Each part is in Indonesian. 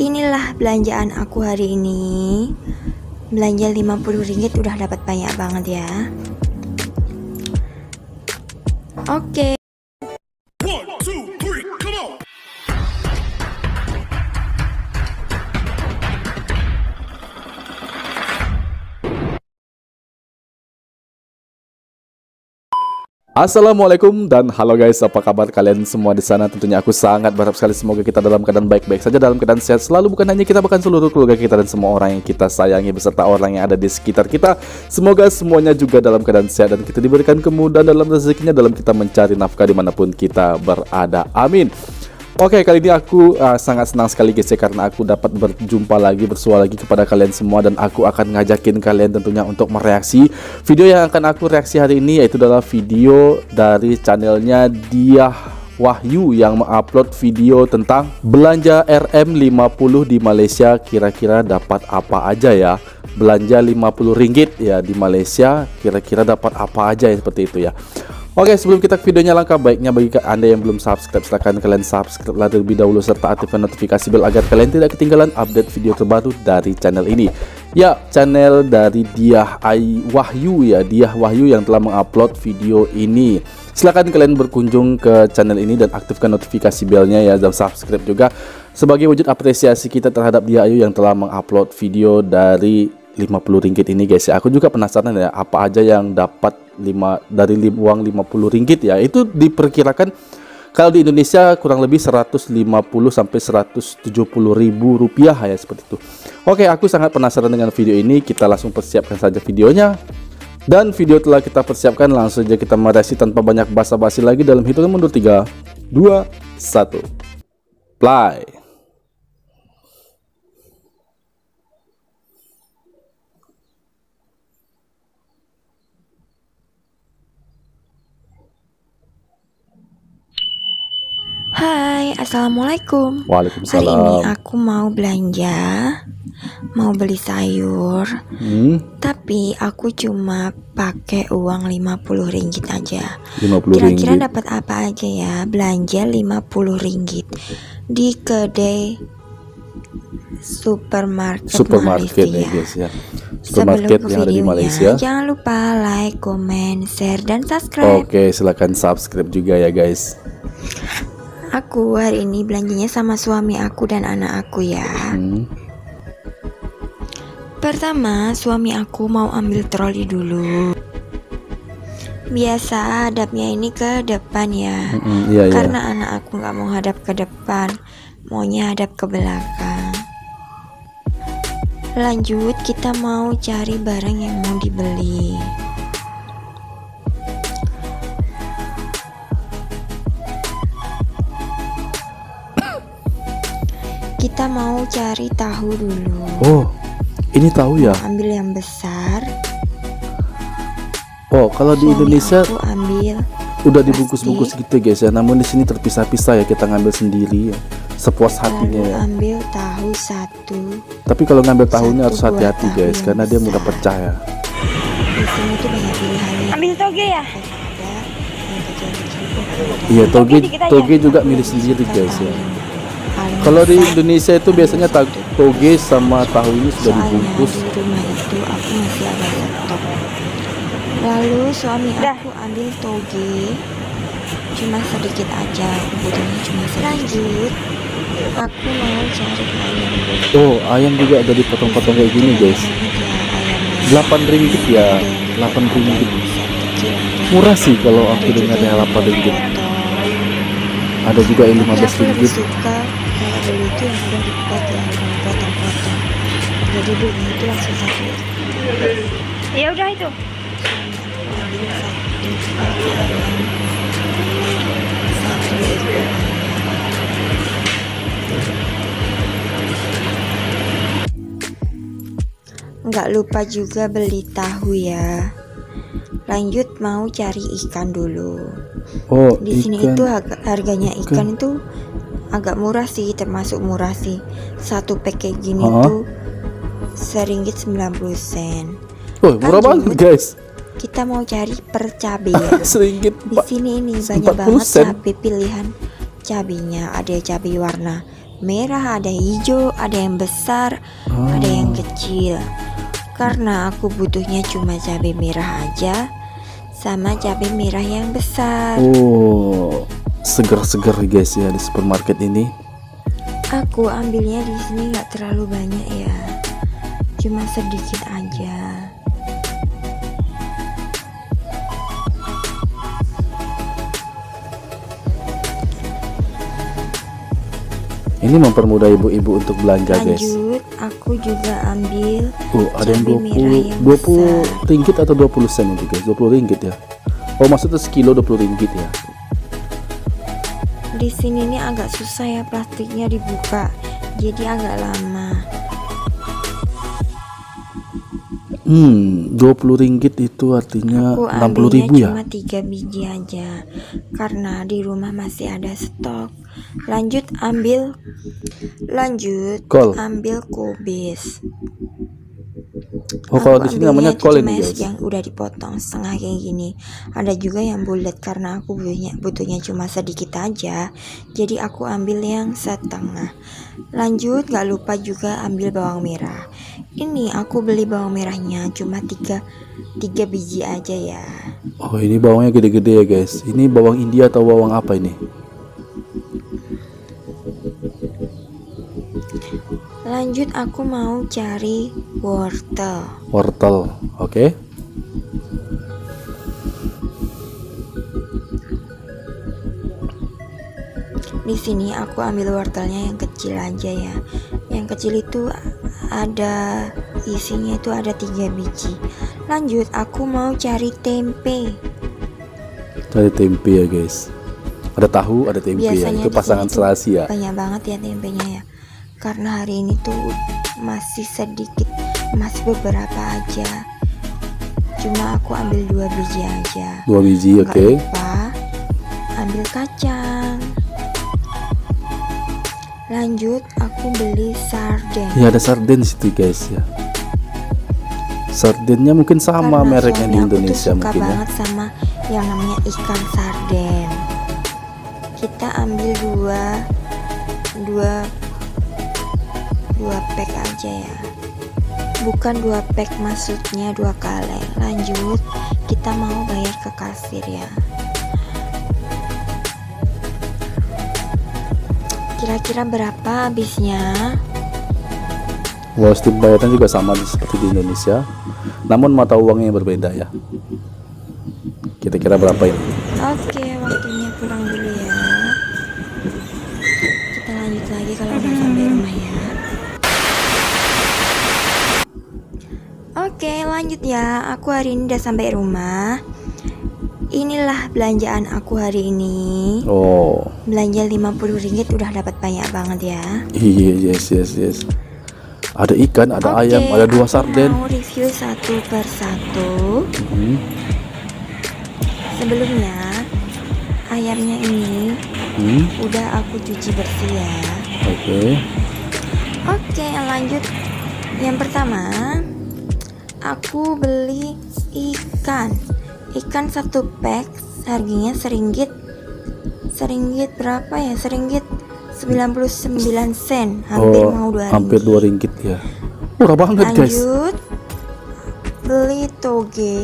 inilah belanjaan aku hari ini belanja 50 ringgit udah dapat banyak banget ya oke okay. Assalamualaikum dan halo guys, apa kabar kalian semua di sana? Tentunya aku sangat berharap sekali semoga kita dalam keadaan baik-baik saja, dalam keadaan sehat selalu. Bukan hanya kita, bahkan seluruh keluarga kita dan semua orang yang kita sayangi beserta orang yang ada di sekitar kita. Semoga semuanya juga dalam keadaan sehat dan kita diberikan kemudahan dalam rezekinya dalam kita mencari nafkah di mana pun kita berada. Amin. Oke, kali ini aku uh, sangat senang sekali guys ya karena aku dapat berjumpa lagi bersua lagi kepada kalian semua dan aku akan ngajakin kalian tentunya untuk mereaksi video yang akan aku reaksi hari ini yaitu adalah video dari channelnya Dia Wahyu yang mengupload video tentang belanja RM50 di Malaysia. Kira-kira dapat apa aja ya? Belanja 50 ringgit ya di Malaysia kira-kira dapat apa aja ya seperti itu ya Oke sebelum kita ke videonya langkah baiknya bagi anda yang belum subscribe silahkan kalian subscribe terlebih dahulu serta aktifkan notifikasi bell agar kalian tidak ketinggalan update video terbaru dari channel ini Ya channel dari Diah Ai Wahyu ya Diah Wahyu yang telah mengupload video ini Silahkan kalian berkunjung ke channel ini dan aktifkan notifikasi bellnya ya dan subscribe juga Sebagai wujud apresiasi kita terhadap Diah Ayu yang telah mengupload video dari 50 ringgit ini guys ya. Aku juga penasaran ya apa aja yang dapat 5 dari uang 50 ringgit ya. Itu diperkirakan kalau di Indonesia kurang lebih 150 sampai 170 ribu rupiah ya seperti itu. Oke, aku sangat penasaran dengan video ini. Kita langsung persiapkan saja videonya. Dan video telah kita persiapkan langsung saja kita mereaksi tanpa banyak basa-basi lagi dalam hitungan mundur 3 2 1 play. Hai, Assalamualaikum Waalaikumsalam Hari ini aku mau belanja Mau beli sayur hmm? Tapi aku cuma pakai uang 50 ringgit aja 50 Kira-kira dapat apa aja ya Belanja 50 ringgit Di kedai supermarket, supermarket Malaysia. Guys, ya. Supermarket Sebelum yang ada di Malaysia. Jangan lupa like, comment, share, dan subscribe. Oke, silahkan subscribe juga ya guys. Aku hari ini belanjanya sama suami aku dan anak aku ya. Hmm. Pertama, suami aku mau ambil troli dulu. Biasa hadapnya ini ke depan ya. Hmm, iya, iya. Karena anak aku nggak mau hadap ke depan, maunya hadap ke belakang. Lanjut, kita mau cari barang yang mau dibeli. Kita mau cari tahu dulu. Oh, ini tahu ya? Ambil yang besar. Oh, kalau di Indonesia aku ambil udah dibungkus-bungkus gitu guys ya. Namun di sini terpisah-pisah ya kita ngambil sendiri ya. Sepuas hatinya ya. ambil tahu satu. Tapi kalau ngambil tahunya harus hati-hati guys karena dia mudah pecah ya. Di sini tuh banyak pilihannya. Ambil toge ya? Iya, toge toge juga milih sendiri guys ya. Kalau di Indonesia itu biasanya toge sama tahu ini sudah dibungkus. Di rumah itu aku masih ada laptop. Lalu suami aku ambil toge cuma sedikit aja, kebutuhannya cuma sedikit. Lanjut, aku mau cari ayam. Oh, ayam juga ada dipotong-potong kayak gini guys. 8 ringgit ya, 8 ringgit. Murah sih kalau aku dengar ya 8 ringgit. Ada juga yang 15 ringgit dulu itu yang udah dibuat ya potong-potong. Jadi dulu itu langsung satu. Ya udah itu. Nggak lupa juga beli tahu ya. Lanjut mau cari ikan dulu. Oh di ikan. sini itu harganya ikan, ikan. itu agak murah sih termasuk murah sih. Satu pack kayak gini uh -huh. tuh seringgit 90 sen. Oh murah banget guys. kita mau cari per cabai ya. Seringgit di sini ini banyak banget cabai pilihan. Cabenya ada cabai warna merah, ada hijau, ada yang besar, ada yang kecil. Karena aku butuhnya cuma cabai merah aja, sama cabai merah yang besar. Oh, segar-segar guys ya di supermarket ini. Aku ambilnya di sini nggak terlalu banyak ya, cuma sedikit aja. Ini mempermudah ibu-ibu untuk belanja guys. Lanjut, aku juga ambil Oh, ada yang cabai merah 20 yang 20 besar. ringgit atau 20 sen itu guys? 20 ringgit ya. Oh, maksudnya sekilo 20 ringgit ya. Di sini nih agak susah ya plastiknya dibuka, jadi agak lama. Hmm, 20 ringgit itu artinya Aku 60 ambilnya ribu ya. cuma tiga biji aja, karena di rumah masih ada stok. Lanjut ambil, lanjut Kol. ambil kubis. Oh, kalau di sini namanya mes guys. yang udah dipotong setengah kayak gini. Ada juga yang bulat karena aku butuhnya butuhnya cuma sedikit aja. Jadi aku ambil yang setengah. Lanjut gak lupa juga ambil bawang merah. Ini aku beli bawang merahnya cuma tiga tiga biji aja ya. Oh, ini bawangnya gede-gede ya guys. Ini bawang India atau bawang apa ini? Lanjut aku mau cari wortel. Wortel, oke. Di sini aku ambil wortelnya yang kecil aja ya. Yang kecil itu ada isinya itu ada tiga biji. Lanjut aku mau cari tempe. Cari tempe ya guys. Ada tahu, ada tempe ya. Biasanya Itu di pasangan serasi ya. Banyak banget ya tempenya ya. Karena hari ini tuh masih sedikit, masih beberapa aja. Cuma aku ambil dua biji aja. Dua biji, oke. lupa ambil kacang. Lanjut aku beli sarden. Ya ada sarden situ guys ya. Sardennya mungkin sama Karena mereknya di Indonesia suka mungkin ya. banget sama yang namanya ikan sarden. Kita ambil dua dua dua pack aja ya. Bukan dua pack maksudnya dua kaleng. Lanjut kita mau bayar ke kasir ya. Kira-kira berapa habisnya? Wah, sistem pembayaran juga sama seperti di Indonesia. Namun mata uangnya yang berbeda ya. Kira-kira berapa ini? Oke, waktunya pulang dulu ya. Kita lanjut lagi kalau udah sampai rumah ya. Oke, lanjut ya. Aku hari ini udah sampai rumah. Inilah belanjaan aku hari ini. Oh, Belanja 50 ringgit udah dapat banyak banget ya. iya yes yes yes. Ada ikan, ada Oke, ayam, ada dua sarden. Mau review satu per satu. Hmm, Sebelumnya, ayamnya ini hmm, udah aku cuci bersih ya. Oke. Oke, lanjut. Yang pertama, aku beli ikan. Ikan satu pack harganya seringgit. Seringgit berapa ya? Seringgit 99 sen, hampir Oh, mau dua hampir ringgit. dua ringgit ya. Murah banget guys. Lanjut, beli toge.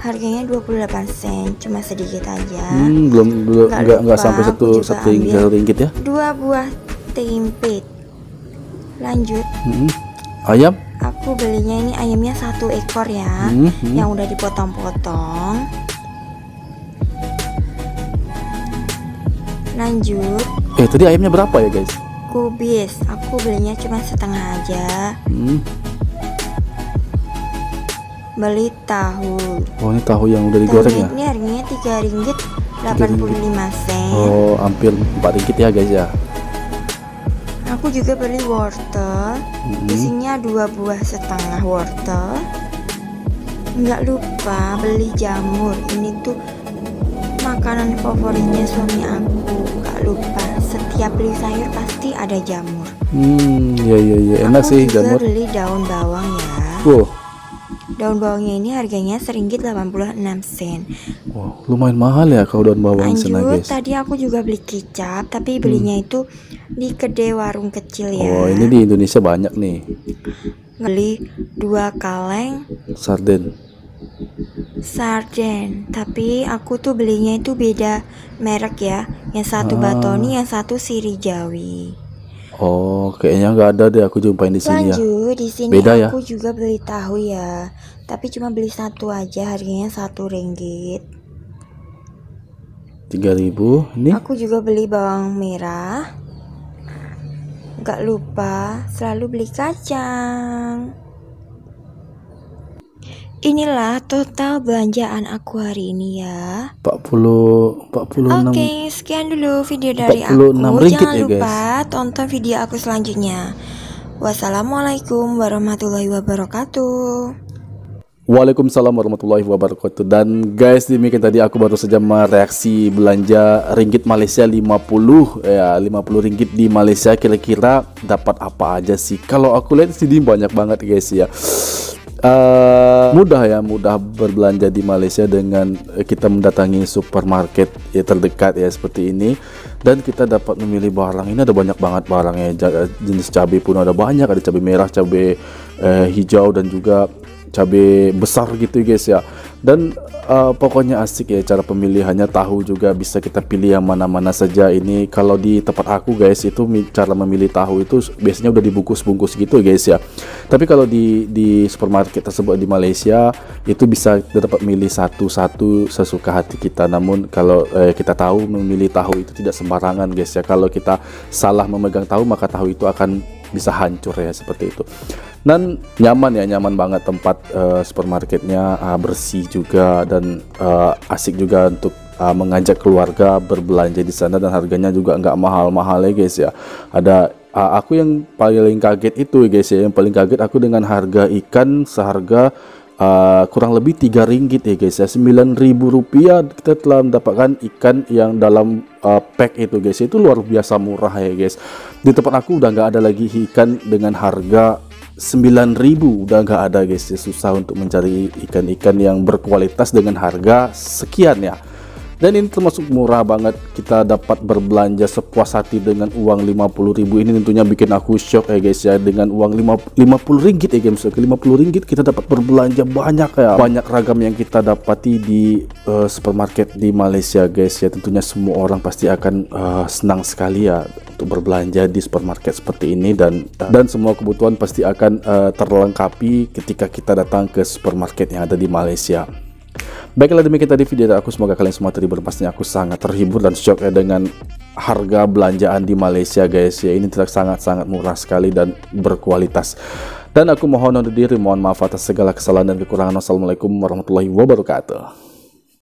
Harganya 28 sen, cuma sedikit aja. Hmm, belum belum Nggak nggak sampai satu satu ringgit, ringgit ya. Dua buah tempe. Lanjut, Hmm. Ayam? Aku belinya ini ayamnya satu ekor ya, Hmm, hmm. yang udah dipotong-potong. Lanjut, Eh tadi ayamnya berapa ya guys? kubis. Aku belinya cuma setengah aja. Hmm. Beli tahu. Oh ini tahu yang udah digoreng Tahunya ya? ini harganya 3 ringgit 85 sen. Oh hampir 4 ringgit ya guys ya. Aku juga beli wortel. Hmm. Isinya dua buah setengah wortel. Nggak lupa beli jamur. Ini tuh makanan favoritnya suami aku. Nggak lupa. Setiap beli sayur pasti ada jamur. Hmm, ya ya ya enak aku sih juga jamur. beli daun bawang ya. Wow, daun bawangnya ini harganya seringgit 86 sen. Wow, lumayan mahal ya kalau daun bawang sana Lanjut, guys. tadi aku juga beli kicap, tapi belinya itu di kedai warung kecil ya. Oh, ini di Indonesia banyak nih. Beli dua kaleng Sarden. sarden, tapi aku tuh belinya itu beda merek ya. Yang satu batoni, yang satu siri jawi. Oh, kayaknya nggak ada deh aku jumpain di sini ya. Lanjut, di sini Beda ya? aku juga beli tahu ya. Tapi cuma beli satu aja, harganya satu ringgit. 3000 ini Aku juga beli bawang merah. Gak lupa selalu beli kacang. Inilah total belanjaan aku hari ini ya. 40 46 Oke, sekian dulu video dari 46 aku. Jangan ya, guys. lupa tonton video aku selanjutnya. Wassalamualaikum warahmatullahi wabarakatuh. Waalaikumsalam warahmatullahi wabarakatuh Dan guys demikian tadi aku baru saja mereaksi belanja ringgit Malaysia 50 ya 50 ringgit di Malaysia kira-kira dapat apa aja sih Kalau aku lihat sini banyak banget guys ya Eh, mudah ya mudah berbelanja di Malaysia dengan eh, kita mendatangi supermarket ya terdekat ya seperti ini. Dan kita dapat memilih barang. Ini ada banyak banget barangnya Ja- jenis cabai pun ada banyak. Ada cabai merah cabai eh, hijau dan juga cabai besar gitu guys ya dan uh, pokoknya asik ya cara pemilihannya. Tahu juga bisa kita pilih yang mana-mana saja. Ini kalau di tempat aku guys itu cara memilih tahu itu biasanya udah dibungkus-bungkus gitu guys ya. Tapi kalau di di supermarket tersebut di Malaysia itu bisa dapat milih satu-satu sesuka hati kita. Namun kalau eh, kita tahu memilih tahu itu tidak sembarangan guys ya. Kalau kita salah memegang tahu maka tahu itu akan bisa hancur ya seperti itu dan nyaman ya nyaman banget tempat eh, supermarketnya ah, bersih juga dan eh, asik juga untuk ah, mengajak keluarga berbelanja di sana dan harganya juga nggak mahal-mahal ya guys ya. Ada ah, aku yang paling kaget itu ya guys ya. Yang paling kaget aku dengan harga ikan seharga ah, kurang lebih tiga ringgit ya guys ya. Sembilan ribu rupiah kita telah mendapatkan ikan yang dalam uh, pack itu guys. Itu luar biasa murah ya guys. Di tempat aku udah nggak ada lagi ikan dengan harga 9000 udah nggak ada guys ya susah untuk mencari ikan-ikan yang berkualitas dengan harga sekian ya dan ini termasuk murah banget kita dapat berbelanja sepuas hati dengan uang 50.000 ini tentunya bikin aku shock ya guys ya. Dengan uang 5, 50 ringgit ya guys. 50 ringgit kita dapat berbelanja banyak ya. Banyak ragam yang kita dapati di eh, supermarket di Malaysia guys ya. Tentunya semua orang pasti akan eh, senang sekali ya untuk berbelanja di supermarket seperti ini. Dan eh, dan semua kebutuhan pasti akan eh, terlengkapi ketika kita datang ke supermarket yang ada di Malaysia Baiklah demikian tadi video dari aku. Semoga kalian semua terhibur pastinya aku sangat terhibur dan shock ya dengan harga belanjaan di Malaysia guys. Ya ini tidak sangat-sangat murah sekali dan berkualitas. Dan aku mohon undur diri. Mohon maaf atas segala kesalahan dan kekurangan. Wassalamualaikum warahmatullahi wabarakatuh